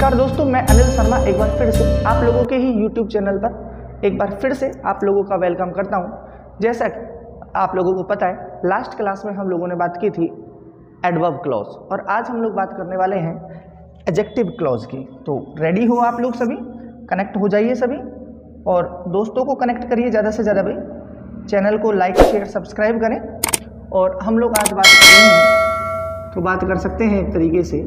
नमस्कार दोस्तों, मैं अनिल शर्मा एक बार फिर से आप लोगों के ही यूट्यूब चैनल पर एक बार फिर से आप लोगों का वेलकम करता हूँ। जैसा कि आप लोगों को पता है लास्ट क्लास में हम लोगों ने बात की थी एडवर्ब क्लॉज और आज हम लोग बात करने वाले हैं एजेक्टिव क्लॉज की। तो रेडी हो आप लोग सभी? कनेक्ट हो जाइए सभी और दोस्तों को कनेक्ट करिए ज़्यादा से ज़्यादा भाई। चैनल को लाइक शेयर सब्सक्राइब करें और हम लोग आज बात कर रहे हैं तो बात कर सकते हैं एक तरीके से।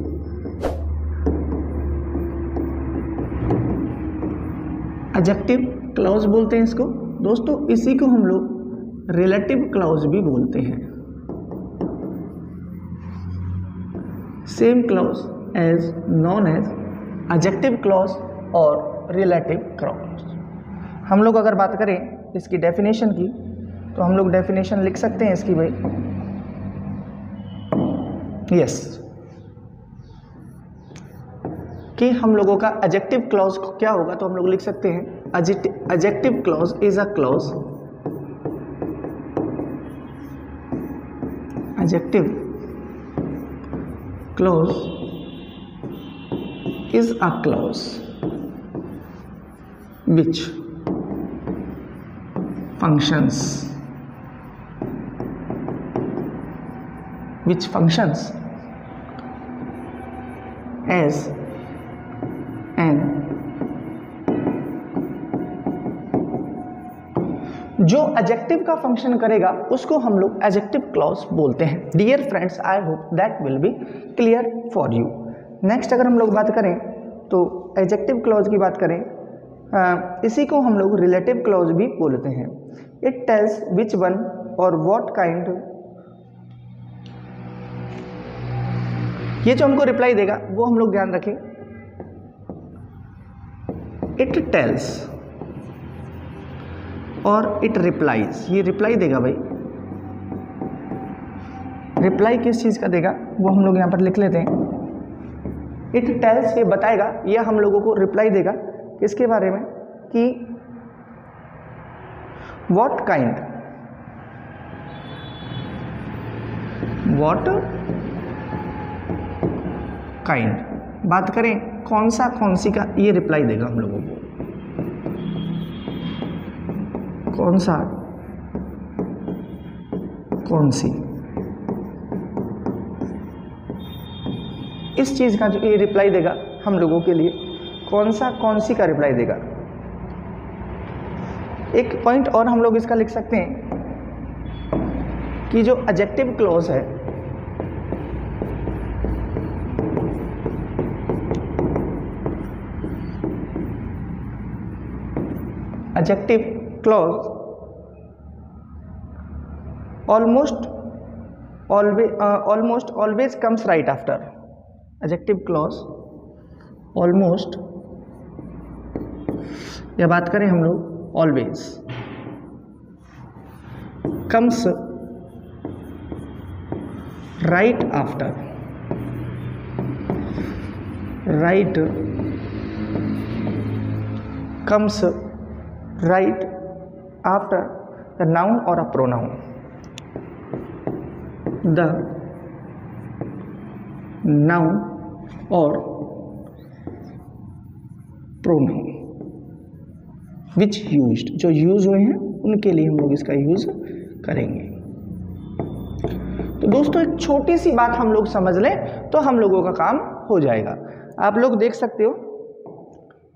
एजेक्टिव क्लाउज बोलते हैं इसको। दोस्तों, इसी को हम लोग रिलेटिव क्लाउज भी बोलते हैं। Same clause as non as adjective clause और रिलेटिव क्लाउज हम लोग अगर बात करें इसकी डेफिनेशन की तो हम लोग डेफिनेशन लिख सकते हैं इसकी भाई। Yes yes. कि हम लोगों का एजेक्टिव क्लॉज क्या होगा तो हम लोग लिख सकते हैं। Adjective clause is a clause adjective clause is a clause which functions, which functions as an जो एजेक्टिव का फ़ंक्शन करेगा उसको हम लोग एजेक्टिव क्लॉज बोलते हैं। Dear friends I hope that will be clear for you next अगर हम लोग बात करें तो एजेक्टिव क्लॉज की बात करें आ, इसी को हम लोग रिलेटिव क्लॉज भी बोलते हैं। इट टेल्स विच वन और वॉट काइंड ये जो हमको रिप्लाई देगा वो हम लोग ध्यान रखें। इट टेल्स और इट रिप्लाईज ये रिप्लाई देगा भाई। रिप्लाई किस चीज़ का देगा? वो हम लोग यहाँ पर लिख लेते हैं। इट टेल्स ये बताएगा, ये हम लोगों को रिप्लाई देगा किसके बारे में? कि वॉट काइंड वॉट काइंड बात करें, कौन सा, कौन सी का, ये रिप्लाई देगा हम लोगों को। कौन सा, कौन सी। इस चीज़ का जो ये रिप्लाई देगा हम लोगों के लिए, कौन सा, कौन सी का रिप्लाई देगा। एक पॉइंट और हम लोग इसका लिख सकते हैं कि जो एजेक्टिव क्लॉज है adjective clause almost always almost always comes right after adjective clause almost या बात करें हम लोग always comes right after right comes right after the noun or a pronoun the noun or pronoun which use जो use हुए हैं, उनके लिए हम लोग इसका यूज़ करेंगे। तो दोस्तों, एक छोटी सी बात हम लोग समझ लें तो हम लोगों का काम हो जाएगा। आप लोग देख सकते हो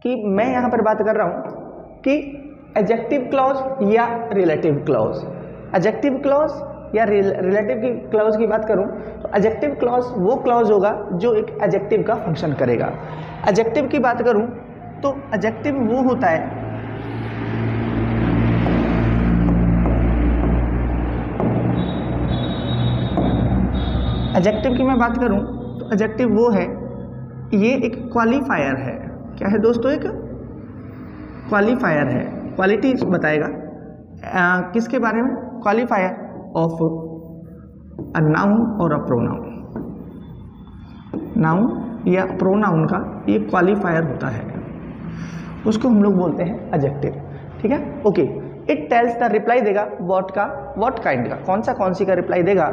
कि मैं यहाँ पर बात कर रहा हूँ कि एजेक्टिव क्लॉज या रिलेटिव क्लॉज एजेक्टिव क्लॉज या रिलेटिव की क्लॉज की बात करूँ तो एजेक्टिव क्लॉज वो क्लॉज होगा जो एक एजेक्टिव का फ़ंक्शन करेगा। एजेक्टिव की बात करूँ तो एजेक्टिव वो होता है एजेक्टिव की मैं बात करूँ तो एजेक्टिव वो है, ये एक क्वालिफायर है। क्या है दोस्तों एक? क्वालिफायर है। क्वालिटी बताएगा। आ, किसके बारे में? क्वालिफायर ऑफ़ अ नाउन और अ प्रोनाउन नाउन या प्रोनाउन का ये क्वालिफायर होता है। उसको हम लोग बोलते हैं एजेक्टिव ठीक है? Okay it tells the reply देगा वॉट का वॉट काइंड का। कौन सा कौन सी का रिप्लाई देगा?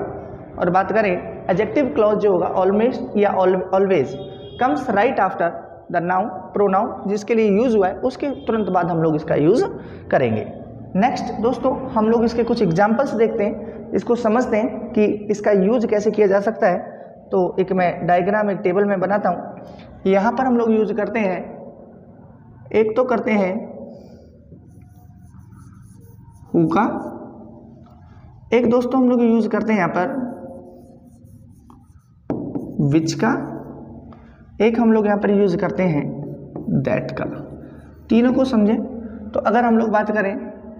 और बात करें एजेक्टिव क्लॉज जो होगा ऑलमेस्ट या always comes right after the noun pronoun जिसके लिए यूज़ हुआ है, उसके तुरंत बाद हम लोग इसका यूज़ करेंगे। नेक्स्ट दोस्तों, हम लोग इसके कुछ एग्जाम्पल्स देखते हैं। इसको समझते हैं कि इसका यूज़ कैसे किया जा सकता है। तो एक मैं डायग्राम एक टेबल में बनाता हूँ। यहाँ पर हम लोग यूज़ करते हैं। एक तो करते हैं। हु का। एक दोस्तों हम लोग यूज़ करते हैं यहाँ पर। विच का। एक हम लोग यहाँ पर यूज़ करते हैं दैट का तीनों को समझें? तो अगर हम लोग बात करें,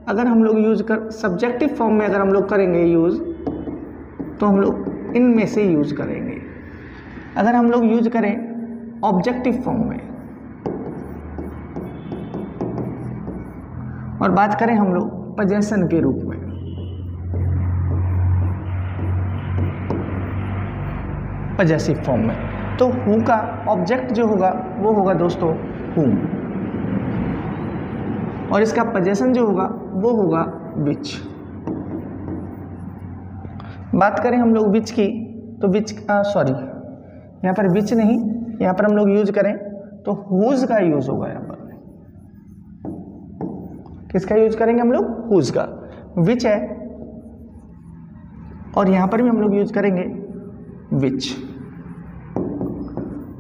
अगर हम लोग यूज़ कर सब्जेक्टिव फॉर्म में अगर हम लोग करेंगे यूज़ तो हम लोग इनमें से यूज़ करेंगे। अगर हम लोग यूज़ करें ऑब्जेक्टिव फॉर्म में, और बात करें हम लोग पजेशन के रूप में पजेसिव फॉर्म में तो हु का ऑब्जेक्ट जो होगा, वो होगा दोस्तों हुम और इसका पजेशन जो होगा, वो होगा विच बात करें हम लोग विच की तो विच सॉरी यहाँ पर विच नहीं, यहाँ पर हम लोग यूज़ करें तो हुज का यूज़ होगा यहाँ पर। किसका यूज़ करेंगे हम लोग? हुज का। विच है, और यहाँ पर भी हम लोग यूज़ करेंगे विच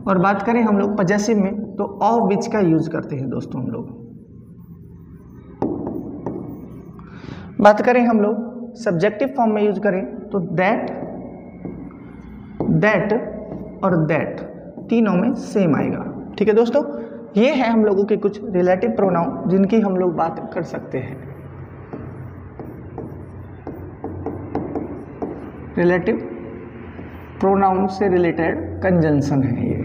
और बात करें हम लोग पजेसिव में तो ऑफ़ विच का यूज़ करते हैं दोस्तों हम लोग। बात करें हम लोग सब्जेक्टिव फॉर्म में यूज़ करें तो दैट दैट और दैट तीनों में सेम आएगा। ठीक है दोस्तों? ये है हम लोगों के कुछ रिलेटिव प्रोनाउन जिनकी हम लोग बात कर सकते हैं। रिलेटिव प्रोनाउन से रिलेटेड कंजंक्शन है ये।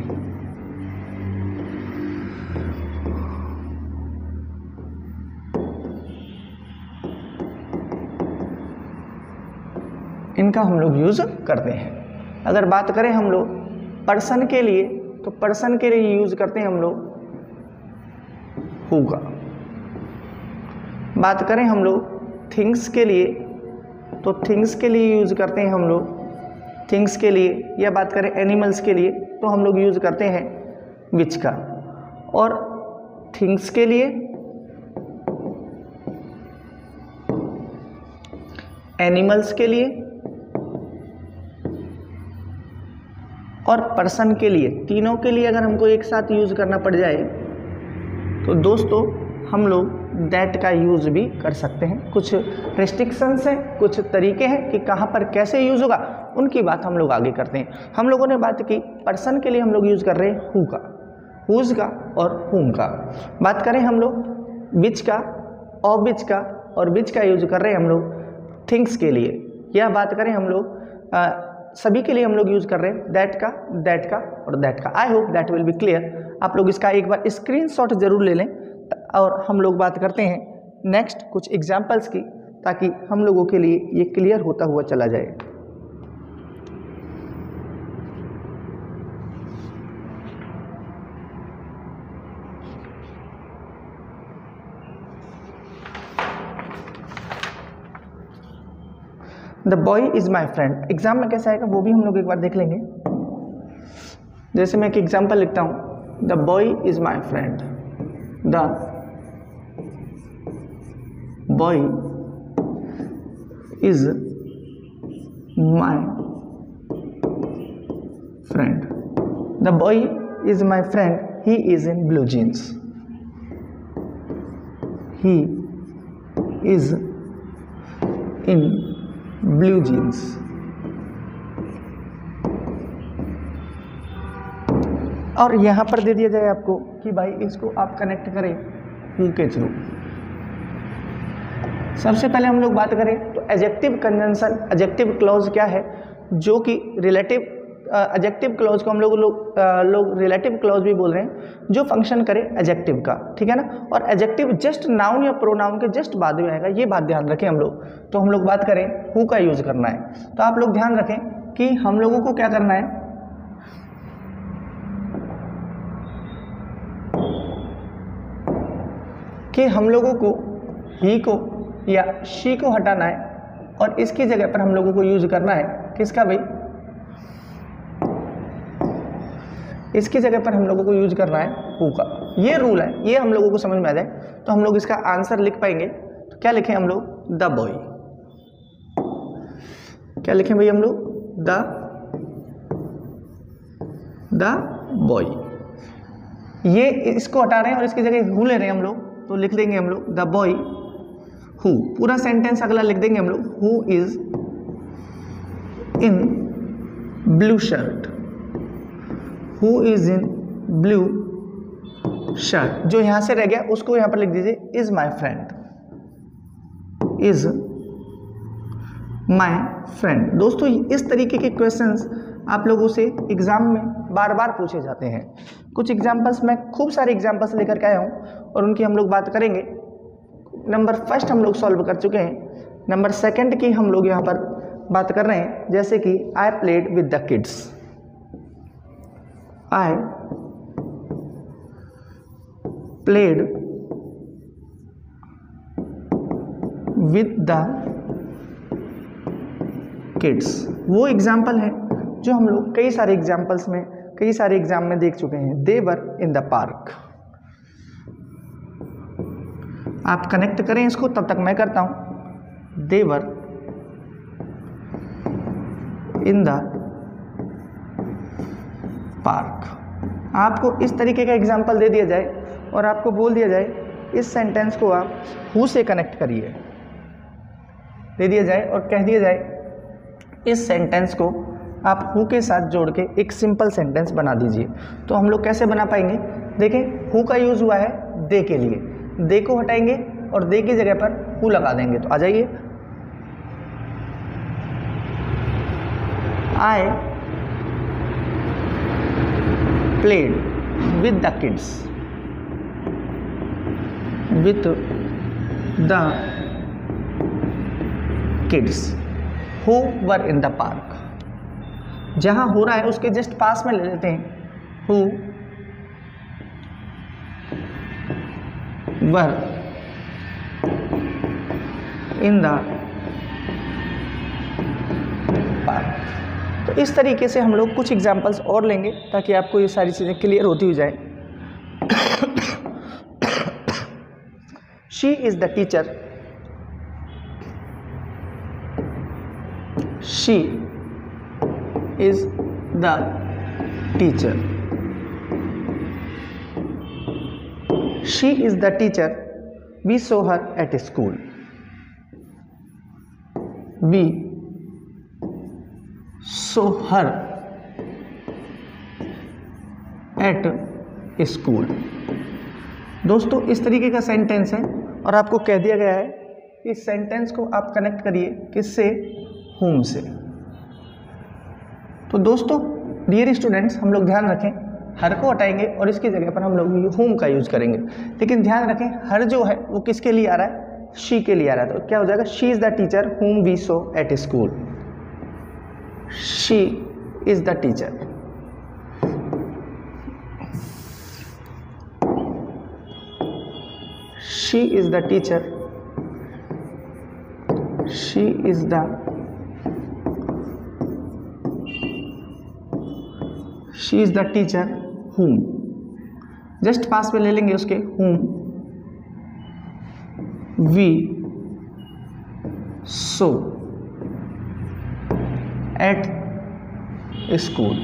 इनका हम लोग यूज़ करते हैं। अगर बात करें हम लोग पर्सन के लिए तो पर्सन के लिए यूज़ करते हैं हम लोग हु का। बात करें हम लोग थिंग्स के लिए तो थिंग्स के लिए यूज़ करते हैं हम लोग थिंग्स के लिए या बात करें एनिमल्स के लिए तो हम लोग यूज़ करते हैं विच का। और थिंग्स के लिए एनिमल्स के लिए और पर्सन के लिए। तीनों के लिए अगर हमको एक साथ यूज़ करना पड़ जाए तो दोस्तों हम लोग दैट का यूज़ भी कर सकते हैं। कुछ रेस्ट्रिक्शंस हैं, कुछ तरीके हैं कि कहाँ पर कैसे यूज़ होगा। उनकी बात हम लोग आगे करते हैं। हम लोगों ने बात की पर्सन के लिए हम लोग यूज़ कर रहे हैं हु का। हुज का और हुम का। बात करें हम लोग विच का और विच का और विच का यूज़ कर रहे हैं हम लोग थिंग्स के लिए। या बात करें हम लोग सभी के लिए हम लोग यूज़ कर रहे हैं दैट का दैट का और दैट का। I hope that will be clear आप लोग इसका एक बार स्क्रीनशॉट ज़रूर ले लें और हम लोग बात करते हैं नेक्स्ट कुछ एग्जाम्पल्स की ताकि हम लोगों के लिए ये क्लियर होता हुआ चला जाए। The boy is my friend exam में कैसे आएगा, वो भी हम लोग एक बार देख लेंगे। जैसे मैं एक एग्ज़ाम्पल लिखता हूँ। The boy is my friend the boy is my friend the boy is my friend he is in blue jeans he is in blue jeans. और यहाँ पर दे दिया जाए आपको कि भाई इसको आप कनेक्ट करें हूँ के थ्रू सबसे पहले हम लोग बात करें तो एजेक्टिव कन्वेंशन एजेक्टिव क्लॉज क्या है? जो कि रिलेटिव एजेक्टिव क्लॉज को हम लोग लोग लोग रिलेटिव क्लॉज भी बोल रहे हैं, जो फ़ंक्शन करे एजेक्टिव का, ठीक है ना? और एजेक्टिव जस्ट नाउन या प्रोनाउन के जस्ट बाद में आएगा, ये बात ध्यान रखें हम लोग। तो हम लोग बात करें हु का यूज़ करना है। तो आप लोग ध्यान रखें कि हम लोगों को क्या करना है? कि हम लोगों को ही को या शी को हटाना है, और इसकी जगह पर हम लोगों को यूज़ करना है। किसका भाई? इसकी जगह पर हम लोगों को यूज़ करना है हु का। ये रूल है, ये हम लोगों को समझ में आ जाए तो हम लोग इसका आंसर लिख पाएँगे। तो क्या लिखें हम लोग? द बॉय क्या लिखें भाई हम लोग? द द बॉय ये इसको हटा रहे हैं और इसकी जगह हु ले रहे हैं हम लोग। तो लिख देंगे हम लोग द बॉय हु पूरा सेंटेंस अगला लिख देंगे हम लोग who is in blue shirt who is in blue shirt जो यहाँ से रह गया, उसको यहाँ पर लिख दीजिए is my friend is my friend दोस्तों, इस तरीके के क्वेश्चंस आप लोगों से एग्ज़ाम में बार बार पूछे जाते हैं। कुछ एग्जाम्पल्स मैं खूब सारे एग्जाम्पल्स लेकर के आया हूँ और उनकी हम लोग बात करेंगे। नंबर फ़र्स्ट हम लोग सॉल्व कर चुके हैं। नंबर सेकंड की हम लोग यहाँ पर बात कर रहे हैं, जैसे कि I played with the kids I played with the kids वो एग्ज़ाम्पल है जो हम लोग कई सारे एग्जाम्पल्स में, कई सारे एग्ज़ाम में देख चुके हैं। They were in the park आप कनेक्ट करें इसको, तब तक मैं करता हूँ। देवर इन द पार्क आपको इस तरीके का एग्ज़ाम्पल दे दिया जाए और आपको बोल दिया जाए, इस सेंटेंस को आप हु से कनेक्ट करिए। दे दिया जाए और कह दिया जाए, इस सेंटेंस को आप हु के साथ जोड़ के एक सिंपल सेंटेंस बना दीजिए। तो हम लोग कैसे बना पाएँगे? देखें हु का यूज़ हुआ है दे के लिए। दे को हटाएँगे और दे की जगह पर हु लगा देंगे। तो आ जाइए। I played with the kids with the kids who were in the park जहाँ हो रहा है, उसके जस्ट पास में ले लेते हैं। Who were in the park तो इस तरीके से हम लोग कुछ एग्जाम्पल्स और लेंगे ताकि आपको ये सारी चीज़ें क्लियर होती हुई जाए। She is the teacher she is the teacher she is the teacher we saw her at school we saw her at school दोस्तों, इस तरीके का सेंटेंस है और आपको कह दिया गया है कि इस सेंटेंस को आप कनेक्ट करिए किससे? होम से. तो दोस्तों डियर स्टूडेंट्स हम लोग ध्यान रखें, हर को हटाएँगे और इसकी जगह पर हम लोग होम का यूज़ करेंगे। लेकिन ध्यान रखें, हर जो है, वो किसके लिए आ रहा है? शी के लिए आ रहा है। तो क्या हो जाएगा? She is the teacher whom we saw at school she is the teacher she is the teacher. She is the she is the teacher whom just पास में ले लेंगे उसके. Whom we saw at school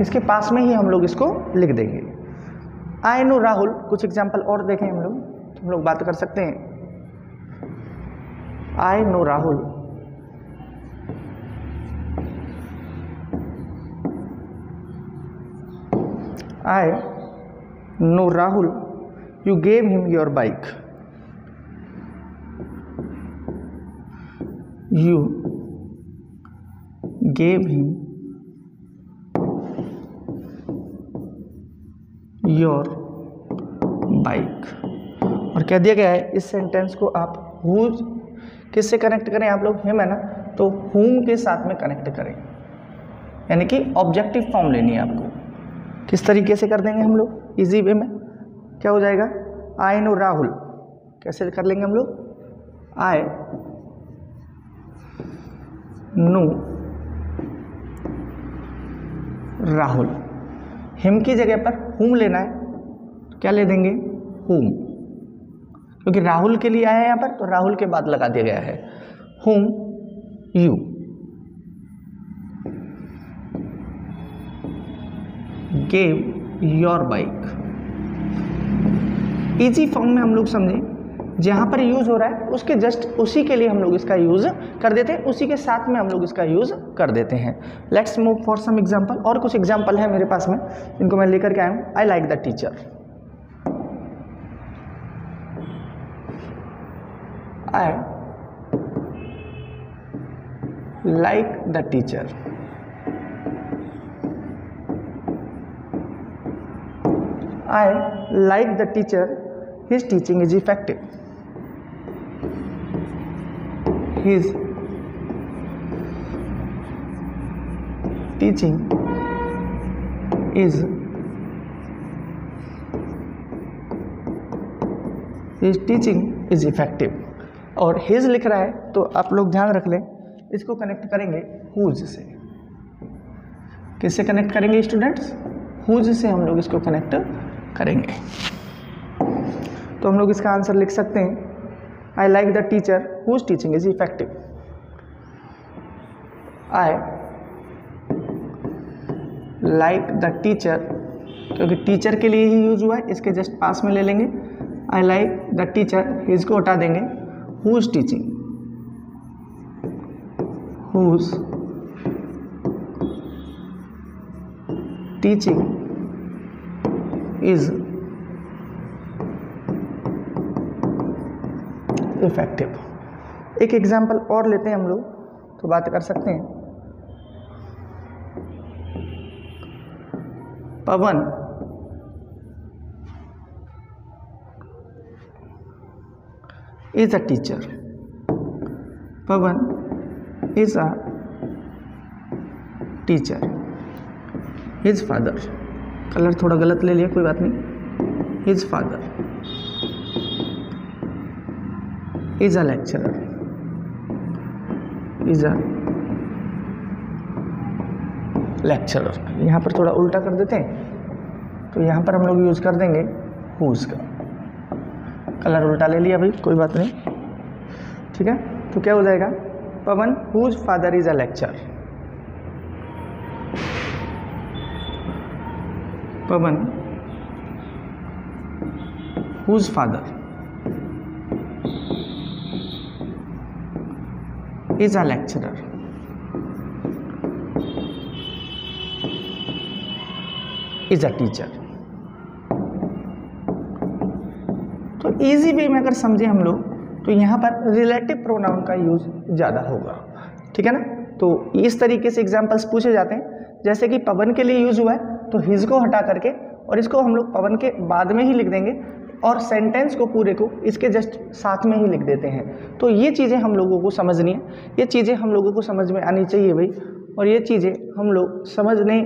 इसके पास में ही हम लोग इसको लिख देंगे। आई नो राहुल कुछ एग्ज़ाम्पल और देखें हम लोग। तो हम लोग बात कर सकते हैं। I know Rahul I know Rahul, you gave him your bike. You gave him your bike और क्या दिया गया है? इस सेंटेंस को आप हु किससे कनेक्ट करें? आप लोग हिम है ना? तो हुम के साथ में कनेक्ट करें। यानी कि ऑब्जेक्टिव फॉर्म लेनी है आपको। किस तरीके से कर देंगे हम लोग? इजी वे में। क्या हो जाएगा? आई नो राहुल कैसे कर लेंगे हम लोग? आई नो। राहुल। हिम की जगह पर हुम लेना है तो क्या ले देंगे? हुम। क्योंकि राहुल के लिए आया है यहाँ पर तो राहुल के बाद लगा दिया गया है। Whom, you. Gave your bike. Easy form में हम लोग समझें जहाँ पर यूज़ हो रहा है उसके जस्ट उसी के लिए हम लोग इसका यूज़ कर देते हैं उसी के साथ में हम लोग इसका यूज़ कर देते हैं। Let's move for some example और कुछ एग्ज़ाम्पल है मेरे पास में जिनको मैं लेकर के आया हूँ। I like the teacher I like the teacher I like the teacher, his teaching is effective. His teaching is his teaching is effective. और हिज लिख रहा है तो आप लोग ध्यान रख लें, इसको कनेक्ट करेंगे हुज से। किससे कनेक्ट करेंगे स्टूडेंट्स हुज से हम लोग इसको कनेक्ट करेंगे। तो हम लोग इसका आंसर लिख सकते हैं। I like the teacher whose teaching is effective I like the teacher क्योंकि टीचर के लिए ही यूज़ हुआ है, इसके जस्ट पास में ले लेंगे। I like the teacher his को हटा देंगे। Whose teaching whose teaching is effective एक एग्ज़ाम्पल और लेते हैं हम लोग तो बात कर सकते हैं। Pawan. Is a teacher Pawan is a teacher his father colour थोड़ा गलत ले लिया, कोई बात नहीं। His father is a lecturer is a lecturer यहाँ पर थोड़ा उल्टा कर देते हैं तो यहाँ पर हम लोग यूज़ कर देंगे हुज का। कलर उल्टा ले लिया भाई, कोई बात नहीं। ठीक है? तो क्या हो जाएगा? Pawan whose father is a lecture Pawan whose father? Is a lecturer. Is a teacher. तो इजी वे में अगर समझे हम लोग तो यहाँ पर रिलेटिव प्रोनाउन का यूज़ ज़्यादा होगा। ठीक है ना? तो इस तरीके से एग्जाम्पल्स पूछे जाते हैं। जैसे कि पवन के लिए यूज़ हुआ है तो हिज को हटा करके और इसको हम लोग पवन के बाद में ही लिख देंगे। और सेंटेंस को पूरे को इसके जस्ट साथ में ही लिख देते हैं। तो ये चीज़ें हम लोगों को समझनी है। ये चीज़ें हम लोगों को समझ में आनी चाहिए भाई। और ये चीज़ें हम लोग समझने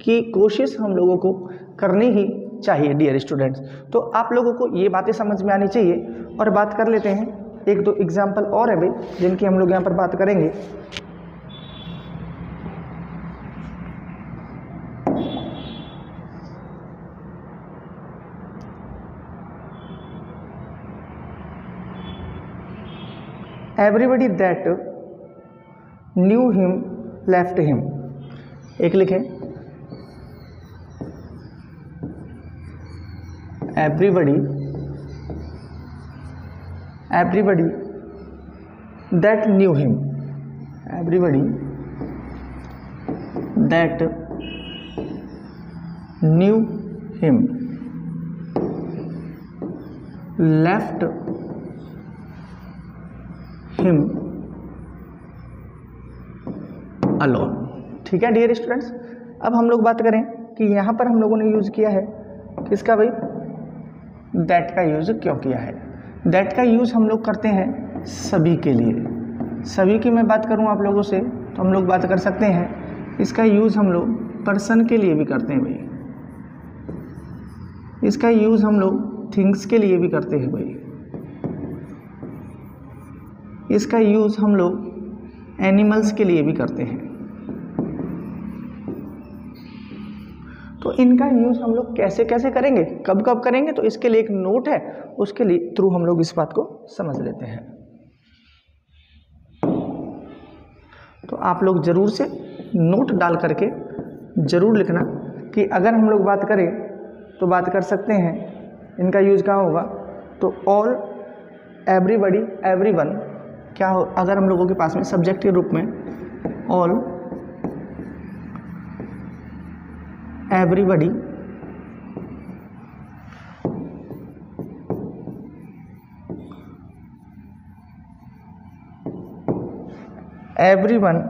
की कोशिश हम लोगों को करनी ही चाहिए डियर स्टूडेंट्स तो आप लोगों को ये बातें समझ में आनी चाहिए। और बात कर लेते हैं। एक दो एग्ज़ाम्पल और है भाई, जिनकी हम लोग यहाँ पर बात करेंगे। Everybody that knew him left him एक लिखें। Everybody everybody that knew him everybody that knew him left him alone ठीक है डियर स्टूडेंट्स अब हम लोग बात करें कि यहाँ पर हम लोगों ने यूज़ किया है। किसका भाई? दैट का यूज़ क्यों किया है? दैट का यूज़ हम लोग करते हैं सभी के लिए। सभी की मैं बात करूँ आप लोगों से तो हम लोग बात कर सकते हैं। इसका यूज़ हम लोग पर्सन के लिए भी करते हैं भाई। इसका यूज़ हम लोग थिंग्स के लिए भी करते हैं भाई। इसका यूज़ हम लोग एनिमल्स के लिए भी करते हैं। तो इनका यूज़ हम लोग कैसे कैसे करेंगे? कब कब करेंगे? तो इसके लिए एक नोट है, उसके लिए थ्रू हम लोग इस बात को समझ लेते हैं। तो आप लोग ज़रूर से नोट डाल करके ज़रूर लिखना कि अगर हम लोग बात करें तो बात कर सकते हैं, इनका यूज़ कहाँ होगा? तो ऑल एवरीबडी एवरी वन क्या हो, अगर हम लोगों के पास में सब्जेक्ट के रूप में all everybody everyone,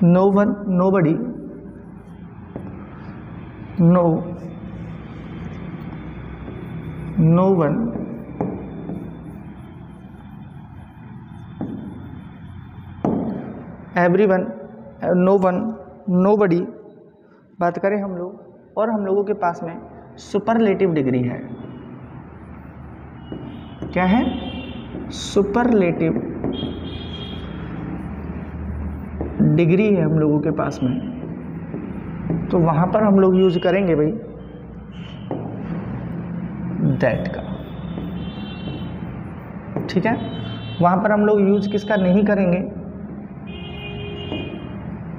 no one, nobody, no no one everyone no one nobody बात करें हम लोग, और हम लोगों के पास में सुपरलेटिव डिग्री है। क्या है? सुपरलेटिव डिग्री है हम लोगों के पास में। तो वहाँ पर हम लोग यूज़ करेंगे भाई दैट का। ठीक है? वहाँ पर हम लोग यूज़ किसका? नहीं करेंगे।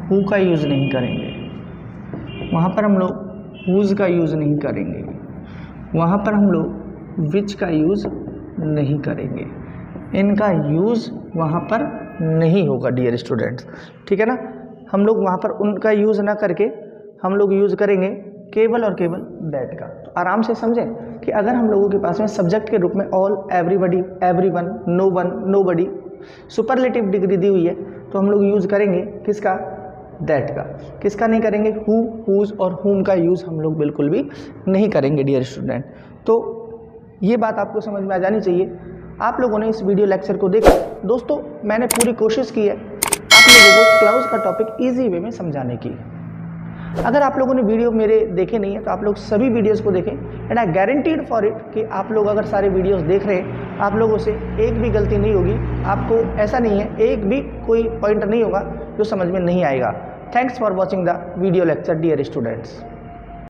हु का यूज़ नहीं करेंगे। वहाँ पर हम लोग हुज का यूज़ नहीं करेंगे। वहाँ पर हम लोग विच का यूज़ नहीं करेंगे। इनका यूज़ वहाँ पर नहीं होगा डियर स्टूडेंट्स ठीक है ना? हम लोग वहाँ पर उनका यूज़ ना करके हम लोग यूज़ करेंगे केवल और केवल दैट का। तो आराम से समझें कि अगर हम लोगों के पास में सब्जेक्ट के रूप में all everybody everyone no one nobody superlative degree दी हुई है तो हम लोग यूज़ करेंगे किसका? दैट का। किसका नहीं करेंगे? हु हुज और हुम का यूज़ हम लोग बिल्कुल भी नहीं करेंगे डियर स्टूडेंट तो ये बात आपको समझ में आ जानी चाहिए। आप लोगों ने इस वीडियो लेक्चर को देखा। दोस्तों, मैंने पूरी कोशिश की है आप लोगों को क्लाउज का टॉपिक ईजी वे में समझाने की। अगर आप लोगों ने वीडियो मेरे देखे नहीं है तो आप लोग सभी वीडियोस को देखें and I guaranteed for it कि आप लोग अगर सारे वीडियोस देख रहे हैं, आप लोगों से एक भी गलती नहीं होगी। आपको ऐसा नहीं है, एक भी कोई पॉइंट नहीं होगा जो समझ में नहीं आएगा। Thanks for watching the video lecture dear students